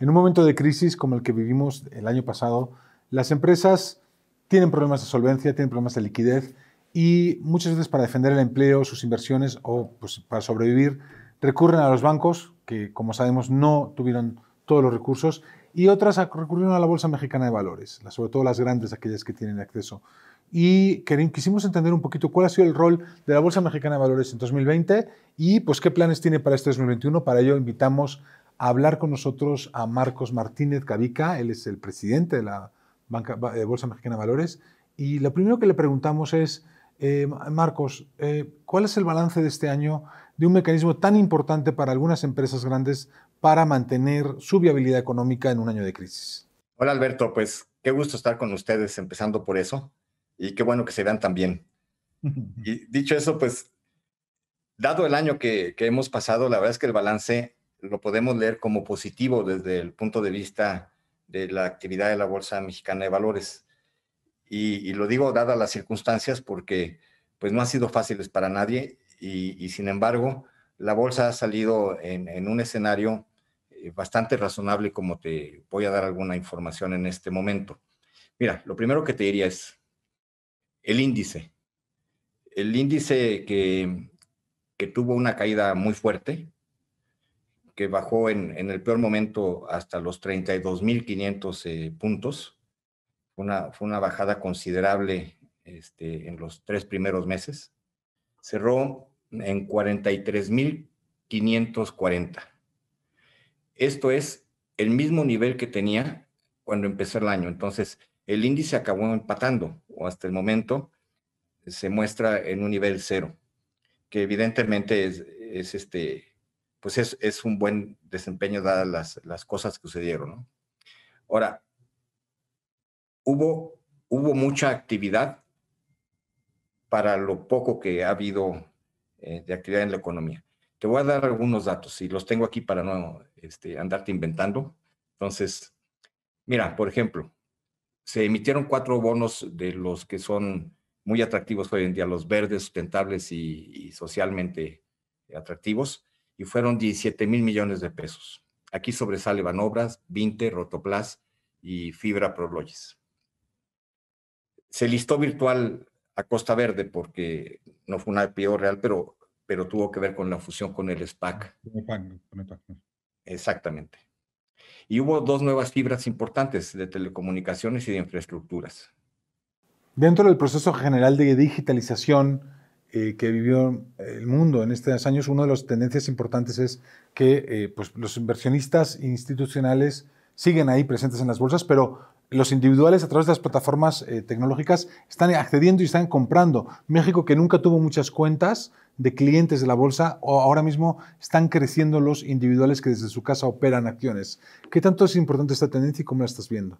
En un momento de crisis como el que vivimos el año pasado, las empresas tienen problemas de solvencia, tienen problemas de liquidez y muchas veces para defender el empleo, sus inversiones o pues, para sobrevivir recurren a los bancos, que como sabemos no tuvieron todos los recursos, y otras recurrieron a la Bolsa Mexicana de Valores, sobre todo las grandes, aquellas que tienen acceso. Y quisimos entender un poquito cuál ha sido el rol de la Bolsa Mexicana de Valores en 2020 y pues qué planes tiene para este 2021. Para ello invitamos a hablar con nosotros a Marcos Martínez Cavica, él es el presidente de la Banca, eh, Bolsa Mexicana de Valores. Y lo primero que le preguntamos es, eh, Marcos, eh, ¿cuál es el balance de este año de un mecanismo tan importante para algunas empresas grandes para mantener su viabilidad económica en un año de crisis? Hola Alberto, pues qué gusto estar con ustedes, empezando por eso, y qué bueno que se vean también. y dicho eso, pues, dado el año que, que hemos pasado, la verdad es que el balance lo podemos leer como positivo desde el punto de vista de la actividad de la Bolsa Mexicana de Valores. Y, lo digo dadas las circunstancias porque pues no ha sido fáciles para nadie y, sin embargo la bolsa ha salido en, un escenario eh, bastante razonable como te voy a dar alguna información en este momento. Mira, lo primero que te diría es el índice. El índice que, que tuvo una caída muy fuerte, que bajó en, el peor momento hasta los 32.500 eh, puntos. Una, fue una bajada considerable este, en los tres primeros meses. Cerró en 43.540. Esto es el mismo nivel que tenía cuando empezó el año. Entonces, el índice acabó empatando, o hasta el momento se muestra en un nivel cero, que evidentemente es este, pues es, un buen desempeño dadas las, cosas que sucedieron. Ahora, hubo, hubo mucha actividad para lo poco que ha habido eh, de actividad en la economía. Te voy a dar algunos datos y los tengo aquí para no este, andarte inventando. Entonces, mira, por ejemplo, se emitieron cuatro bonos de los que son muy atractivos hoy en día, los verdes, sustentables y socialmente atractivos y fueron 17 mil millones de pesos. Aquí sobresale Banobras, Vinte, Rotoplas y Fibra Prologis. Se listó virtual a Costa Verde porque no fue una IPO real, pero, pero tuvo que ver con la fusión con el SPAC. Exactamente. Y hubo dos nuevas fibras importantes de telecomunicaciones y de infraestructuras. Dentro del proceso general de digitalización, eh, que vivió el mundo en estos años, una de las tendencias importantes es que eh, pues los inversionistas institucionales siguen ahí presentes en las bolsas, pero los individuales a través de las plataformas eh, tecnológicas están accediendo y están comprando. México, que nunca tuvo muchas cuentas de clientes de la bolsa, o ahora mismo están creciendo los individuales que desde su casa operan acciones. ¿Qué tanto es importante esta tendencia y cómo la estás viendo?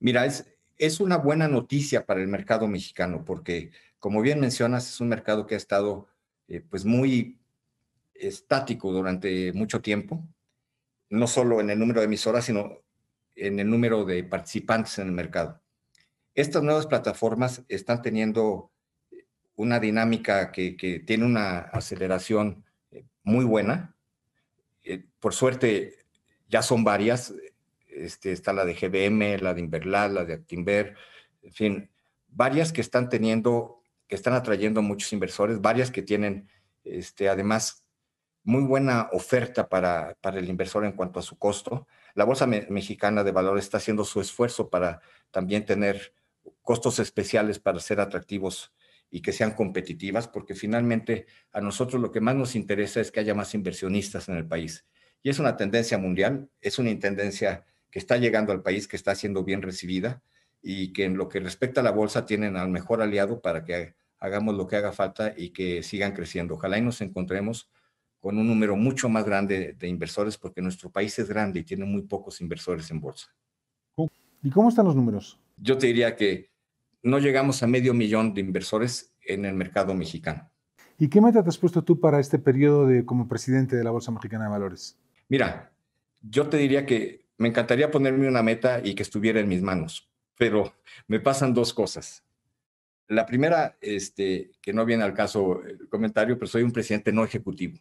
Mira, es, es una buena noticia para el mercado mexicano porque como bien mencionas, es un mercado que ha estado eh, pues muy estático durante mucho tiempo, no solo en el número de emisoras, sino en el número de participantes en el mercado. Estas nuevas plataformas están teniendo una dinámica que, tiene una aceleración eh, muy buena. Eh, por suerte, ya son varias. Este, está la de GBM, la de Inverlat, la de Actinver, en fin, varias que están teniendo que están atrayendo muchos inversores, varias que tienen este, además muy buena oferta para, para el inversor en cuanto a su costo. La Bolsa Mexicana de Valores está haciendo su esfuerzo para también tener costos especiales para ser atractivos y que sean competitivas, porque finalmente a nosotros lo que más nos interesa es que haya más inversionistas en el país. Y es una tendencia mundial, es una tendencia que está llegando al país, que está siendo bien recibida y que en lo que respecta a la bolsa tienen al mejor aliado para que hagamos lo que haga falta y que sigan creciendo. Ojalá y nos encontremos con un número mucho más grande de inversores porque nuestro país es grande y tiene muy pocos inversores en bolsa. ¿Y cómo están los números? Yo te diría que no llegamos a medio millón de inversores en el mercado mexicano. ¿Y qué meta te has puesto tú para este periodo de, como presidente de la Bolsa Mexicana de Valores? Mira, yo te diría que me encantaría ponerme una meta y que estuviera en mis manos, pero me pasan dos cosas. La primera, este, que no viene al caso el comentario, pero soy un presidente no ejecutivo.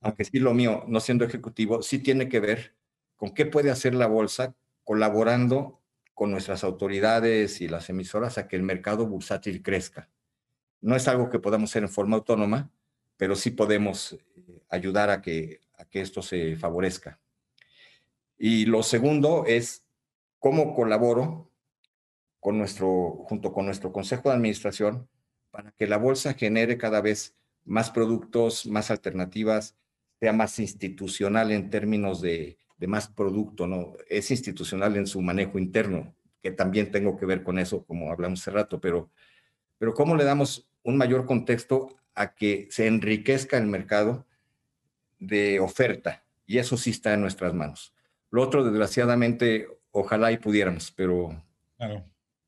Aunque sí lo mío, no siendo ejecutivo, sí tiene que ver con qué puede hacer la bolsa colaborando con nuestras autoridades y las emisoras a que el mercado bursátil crezca. No es algo que podamos hacer en forma autónoma, pero sí podemos eh, ayudar a que, a que esto se favorezca. Y lo segundo es cómo colaboro con nuestro, junto con nuestro Consejo de Administración para que la bolsa genere cada vez más productos, más alternativas, sea más institucional en términos de, de más producto, ¿no? Es institucional en su manejo interno, que también tengo que ver con eso, como hablamos hace rato, pero, pero ¿cómo le damos un mayor contexto a que se enriquezca el mercado de oferta? Y eso sí está en nuestras manos. Lo otro, desgraciadamente, ojalá y pudiéramos, pero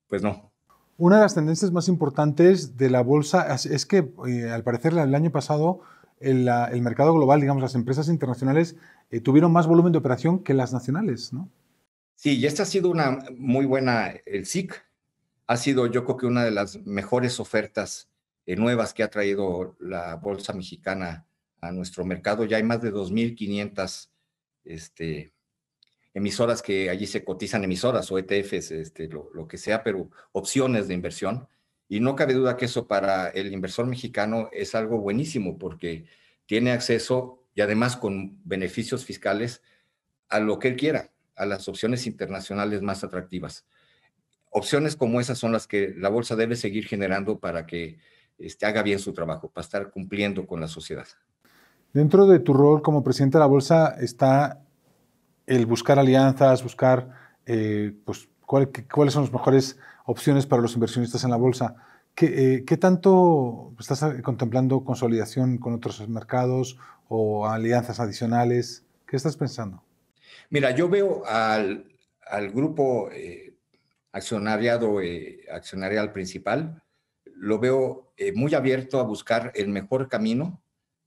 pues no. Una de las tendencias más importantes de la bolsa es, que, eh, al parecer, el año pasado el, el, mercado global, digamos, las empresas internacionales eh, tuvieron más volumen de operación que las nacionales, ¿no? Sí, y esta ha sido una muy buena, el SIC ha sido yo creo que una de las mejores ofertas eh, nuevas que ha traído la Bolsa Mexicana a nuestro mercado. Ya hay más de 2.500 este, emisoras que allí se cotizan, emisoras o ETFs, este, lo, que sea, pero opciones de inversión. Y no cabe duda que eso para el inversor mexicano es algo buenísimo porque tiene acceso y además con beneficios fiscales a lo que él quiera, a las opciones internacionales más atractivas. Opciones como esas son las que la bolsa debe seguir generando para que este, haga bien su trabajo, para estar cumpliendo con la sociedad. Dentro de tu rol como presidente de la bolsa está el buscar alianzas, buscar eh, pues, cuáles son las mejores opciones para los inversionistas en la bolsa. ¿Qué, eh, tanto estás contemplando consolidación con otros mercados o alianzas adicionales? ¿Qué estás pensando? Mira, yo veo al, grupo eh, accionariado, accionarial principal, lo veo muy abierto a buscar el mejor camino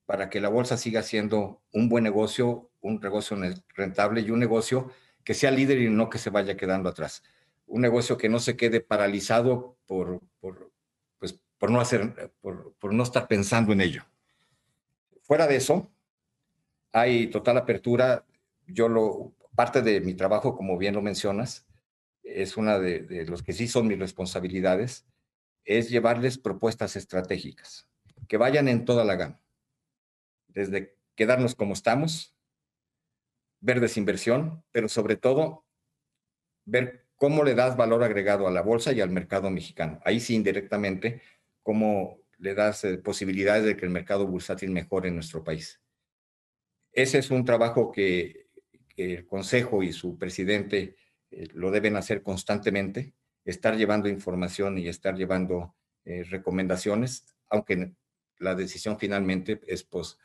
para que la bolsa siga siendo un buen negocio, un negocio rentable y un negocio que sea líder y no que se vaya quedando atrás. Un negocio que no se quede paralizado por, por, pues, por, no, hacer, por, por no estar pensando en ello. Fuera de eso, hay total apertura. Yo lo, parte de mi trabajo, como bien lo mencionas, es una de, de los que sí son mis responsabilidades, es llevarles propuestas estratégicas que vayan en toda la gama. Desde quedarnos como estamos, ver desinversión, pero sobre todo ver cómo le das valor agregado a la bolsa y al mercado mexicano. Ahí sí, indirectamente, cómo le das eh, posibilidades de que el mercado bursátil mejore en nuestro país. Ese es un trabajo que, el Consejo y su presidente eh, lo deben hacer constantemente, estar llevando información y estar llevando eh, recomendaciones, aunque la decisión finalmente es pues,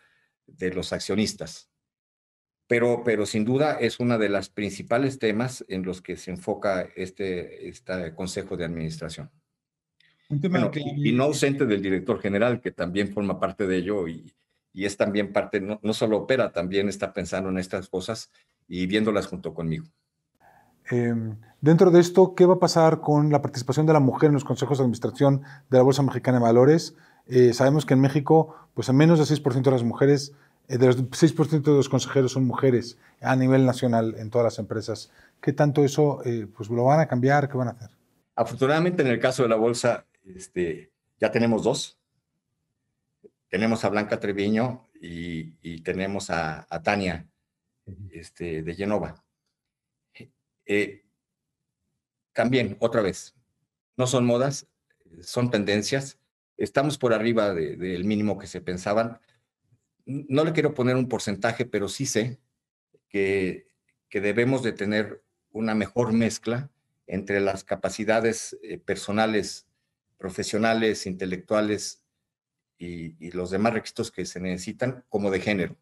de los accionistas pero, pero sin duda es una de las principales temas en los que se enfoca este, este Consejo de Administración. y, no ausente del director general, que también forma parte de ello y, y es también parte, no, no, solo opera, también está pensando en estas cosas y viéndolas junto conmigo. Em, dentro de esto, ¿qué va a pasar con la participación de la mujer en los consejos de administración de la Bolsa Mexicana de Valores? Eh, sabemos que en México, pues al menos el 6% de las mujeres eh, de los 6% de los consejeros son mujeres a nivel nacional en todas las empresas. ¿Qué tanto eso eh, pues lo van a cambiar? ¿Qué van a hacer? Afortunadamente en el caso de la bolsa este, ya tenemos dos. Tenemos a Blanca Treviño y, tenemos a, Tania este, de Genova. Eh, también, otra vez, no son modas, son tendencias. Estamos por arriba del mínimo que se pensaban no le quiero poner un porcentaje, pero sí sé que, que debemos de tener una mejor mezcla entre las capacidades eh, personales, profesionales, intelectuales y, los demás requisitos que se necesitan como de género.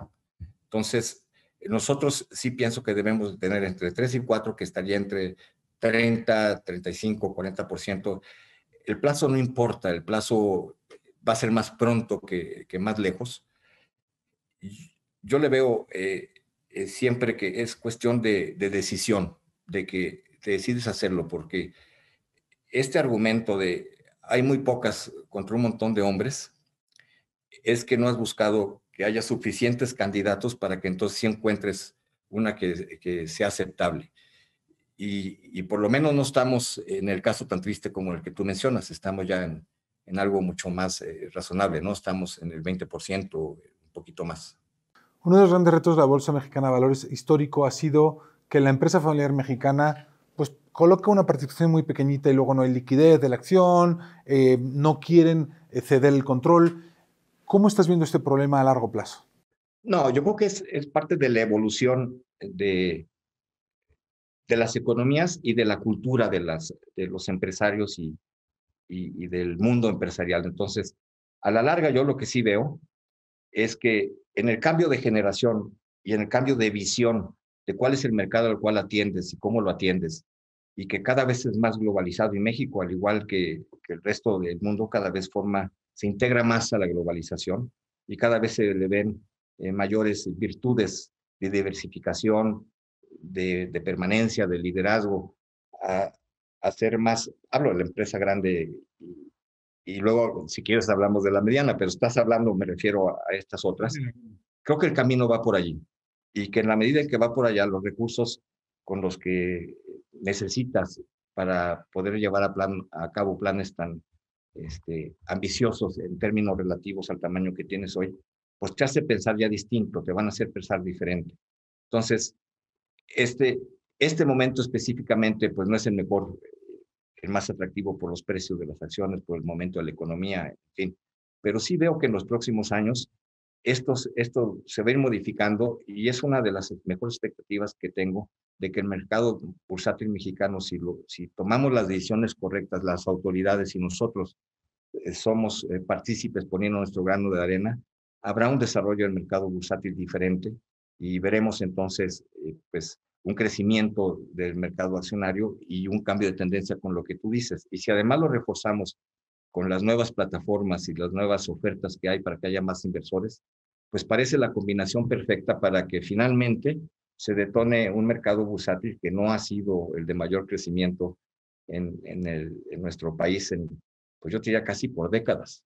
Entonces, nosotros sí pienso que debemos tener entre 3 y 4, que estaría entre 30, 35, 40%. El plazo no importa, el plazo va a ser más pronto que, que más lejos, yo le veo eh, eh, siempre que es cuestión de, decisión, de que te decides hacerlo, porque este argumento de hay muy pocas contra un montón de hombres, es que no has buscado que haya suficientes candidatos para que entonces sí encuentres una que, sea aceptable. Y, por lo menos no estamos en el caso tan triste como el que tú mencionas, estamos ya en, algo mucho más eh, razonable, ¿no? Estamos en el 20%, un poquito más. Uno de los grandes retos de la Bolsa Mexicana de Valores histórico ha sido que la empresa familiar mexicana pues coloca una participación muy pequeñita y luego no hay liquidez de la acción, eh, no quieren eh, ceder el control. ¿Cómo estás viendo este problema a largo plazo? No, yo creo que es, es parte de la evolución de, de las economías y de la cultura de, las, de los empresarios y, y, del mundo empresarial. Entonces, a la larga yo lo que sí veo es que en el cambio de generación y en el cambio de visión de cuál es el mercado al cual atiendes y cómo lo atiendes, y que cada vez es más globalizado y México, al igual que, el resto del mundo, cada vez forma, se integra más a la globalización y cada vez se le ven eh, mayores virtudes de diversificación, de, permanencia, de liderazgo, a, hacer más, hablo de la empresa grande y, luego, si quieres, hablamos de la mediana, pero estás hablando, me refiero a, estas otras. Creo que el camino va por allí y que en la medida en que va por allá, los recursos con los que necesitas para poder llevar a, plan, a cabo planes tan este, ambiciosos en términos relativos al tamaño que tienes hoy, pues te hace pensar ya distinto, te van a hacer pensar diferente. Entonces, este, este momento específicamente, pues no es el mejor, el más atractivo por los precios de las acciones, por el momento de la economía, en fin. Pero sí veo que en los próximos años estos, esto se va a ir modificando y es una de las mejores expectativas que tengo de que el mercado bursátil mexicano, si, lo, si tomamos las decisiones correctas, las autoridades y nosotros eh, somos eh, partícipes poniendo nuestro grano de arena, habrá un desarrollo del mercado bursátil diferente y veremos entonces, eh, pues, un crecimiento del mercado accionario y un cambio de tendencia con lo que tú dices. Y si además lo reforzamos con las nuevas plataformas y las nuevas ofertas que hay para que haya más inversores, pues parece la combinación perfecta para que finalmente se detone un mercado bursátil que no ha sido el de mayor crecimiento en, en, nuestro país, en, pues yo diría casi por décadas.